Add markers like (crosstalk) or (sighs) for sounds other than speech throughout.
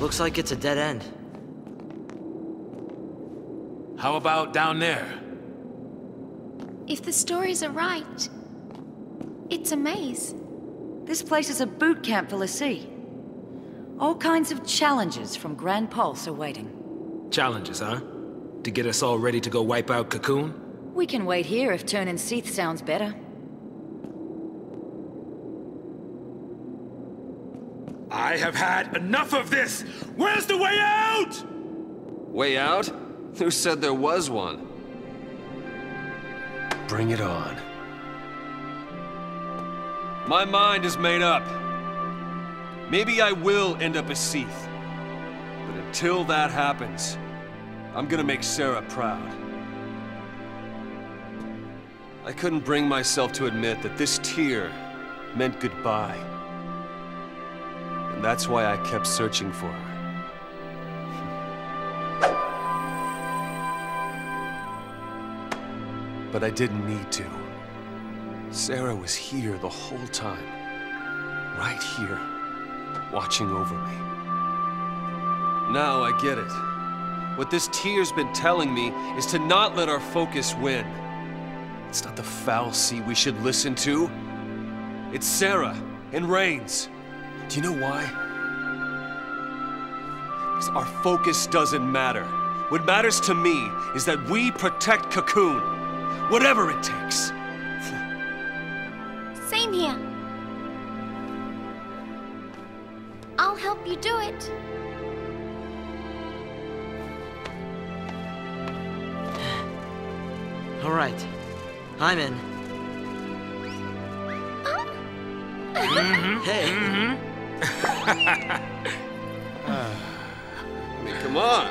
Looks like it's a dead end. How about down there? If the stories are right, it's a maze. This place is a boot camp for l'Cie. All kinds of challenges from Gran Pulse are waiting. Challenges, huh? To get us all ready to go wipe out Cocoon? We can wait here if turning Cie'th sounds better. I have had enough of this! Where's the way out? Way out? Who said there was one? Bring it on. My mind is made up. Maybe I will end up as Cie'th. But until that happens, I'm gonna make Serah proud. I couldn't bring myself to admit that this tear meant goodbye. That's why I kept searching for her. But I didn't need to. Serah was here the whole time. Right here. Watching over me. Now I get it. What this tear's been telling me is to not let our focus win. It's not the fal'Cie we should listen to. It's Serah and Raines. Do you know why? Because our focus doesn't matter. What matters to me is that we protect Cocoon. Whatever it takes. Same here. I'll help you do it. All right. I'm in. Mm-hmm. (laughs) Hey, mm-hmm. I mean, come on.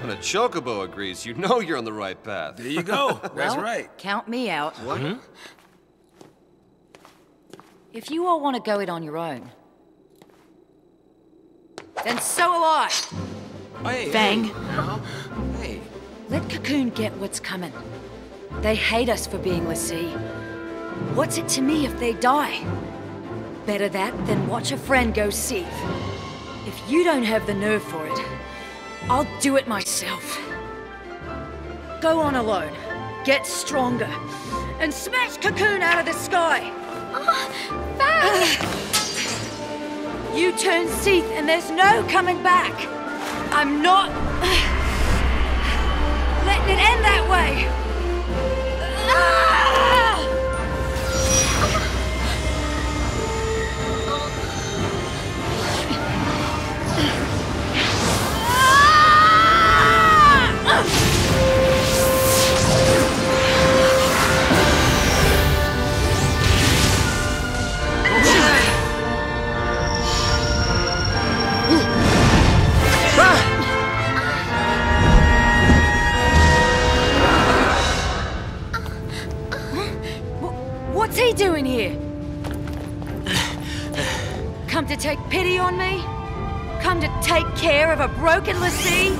When a chocobo agrees, you know you're on the right path. There you go. (laughs) That's Well, right. Count me out. What? Mm-hmm. If you all want to go it on your own, then so will I. Hey, Fang. Hey, hey. Let Cocoon get what's coming. They hate us for being l'Cie. What's it to me if they die? Better that than watch a friend go Cie'th. If you don't have the nerve for it, I'll do it myself. Go on alone, get stronger, and smash Cocoon out of the sky! Fang! (sighs) You turn Cie'th and there's no coming back! I'm not... (sighs) letting it end that way! (sighs) Ah! Doing here? Come to take pity on me? Come to take care of a broken l'Cie?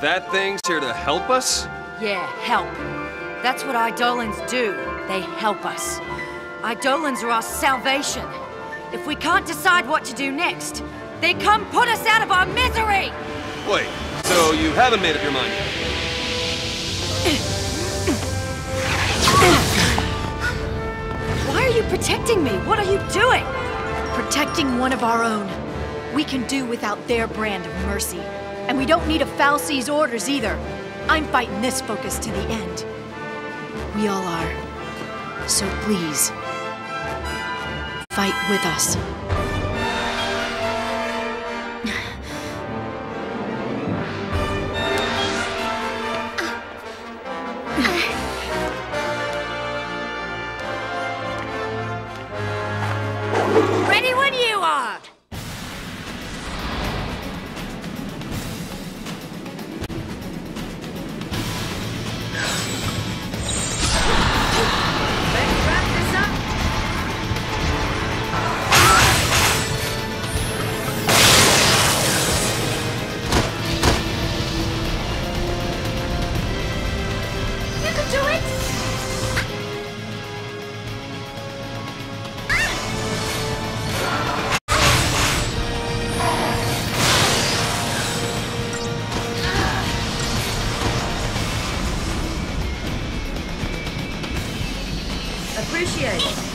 That thing's here to help us? Yeah, help. That's what Eidolons do. They help us. Eidolons are our salvation. If we can't decide what to do next, they come put us out of our misery! Wait, so you haven't made up your mind yet? Protecting me? What are you doing? Protecting one of our own. We can do without their brand of mercy. And we don't need a fal'Cie's orders either. I'm fighting this focus to the end. We all are. So please, fight with us. Ready appreciate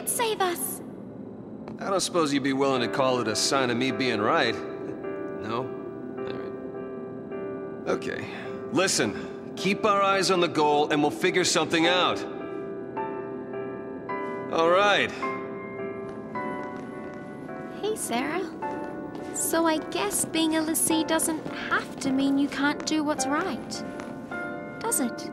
did save us. I don't suppose you'd be willing to call it a sign of me being right. No? Alright. Okay. Listen, keep our eyes on the goal and we'll figure something out. Alright. Hey, Serah. So I guess being a l'Cie doesn't have to mean you can't do what's right. Does it?